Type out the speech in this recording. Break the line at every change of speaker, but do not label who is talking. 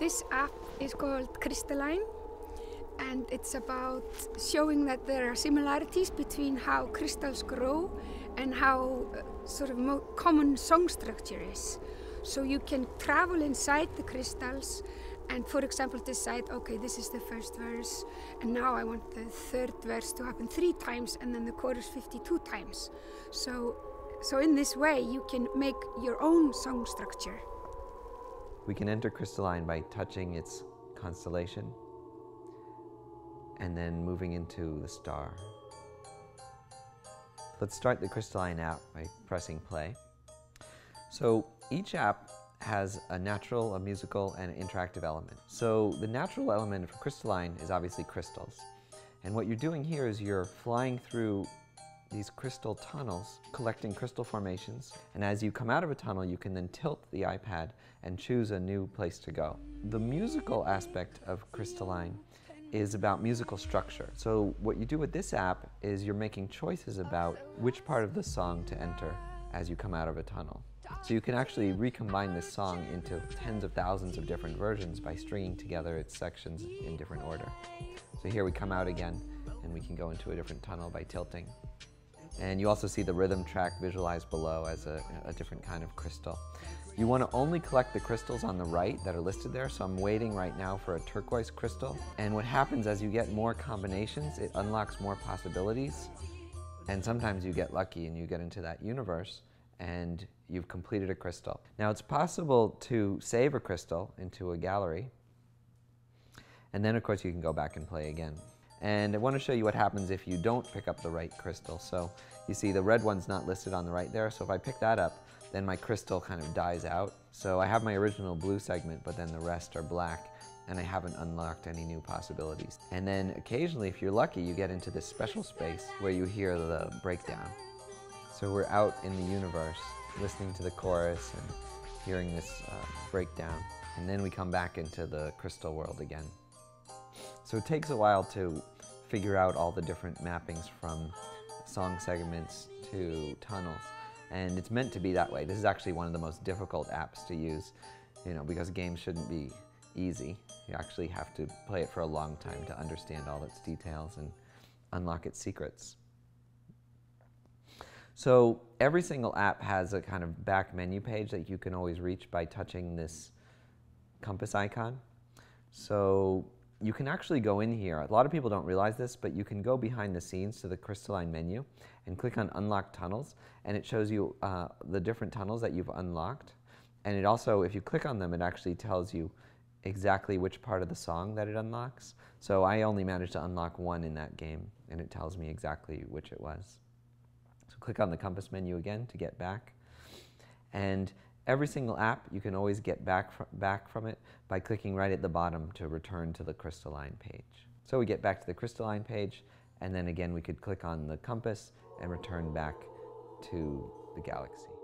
This app is called Crystalline and it's about showing that there are similarities between how crystals grow and how uh, sort of common song structure is. So you can travel inside the crystals and for example decide, okay, this is the first verse and now I want the third verse to happen three times and then the chorus 52 times. So, so in this way you can make your own song structure.
We can enter crystalline by touching its constellation and then moving into the star. Let's start the crystalline app by pressing play. So each app has a natural, a musical, and an interactive element. So the natural element for crystalline is obviously crystals. And what you're doing here is you're flying through these crystal tunnels, collecting crystal formations. And as you come out of a tunnel, you can then tilt the iPad and choose a new place to go. The musical aspect of crystalline is about musical structure. So what you do with this app is you're making choices about which part of the song to enter as you come out of a tunnel. So you can actually recombine this song into tens of thousands of different versions by stringing together its sections in different order. So here we come out again and we can go into a different tunnel by tilting. And you also see the rhythm track visualized below as a, a different kind of crystal. You want to only collect the crystals on the right that are listed there, so I'm waiting right now for a turquoise crystal. And what happens as you get more combinations, it unlocks more possibilities. And sometimes you get lucky and you get into that universe and you've completed a crystal. Now it's possible to save a crystal into a gallery and then of course you can go back and play again. And I want to show you what happens if you don't pick up the right crystal. So you see the red one's not listed on the right there, so if I pick that up, then my crystal kind of dies out. So I have my original blue segment, but then the rest are black and I haven't unlocked any new possibilities. And then occasionally, if you're lucky, you get into this special space where you hear the breakdown. So we're out in the universe, listening to the chorus and hearing this uh, breakdown. And then we come back into the crystal world again. So it takes a while to figure out all the different mappings from song segments to tunnels and it's meant to be that way. This is actually one of the most difficult apps to use, you know, because games shouldn't be easy. You actually have to play it for a long time to understand all its details and unlock its secrets. So every single app has a kind of back menu page that you can always reach by touching this compass icon. So you can actually go in here. A lot of people don't realize this, but you can go behind the scenes to the crystalline menu and click on unlock tunnels and it shows you uh, the different tunnels that you've unlocked. And it also, if you click on them, it actually tells you exactly which part of the song that it unlocks. So I only managed to unlock one in that game and it tells me exactly which it was. So click on the compass menu again to get back. And Every single app, you can always get back, fr back from it by clicking right at the bottom to return to the crystalline page. So we get back to the crystalline page, and then again we could click on the compass and return back to the galaxy.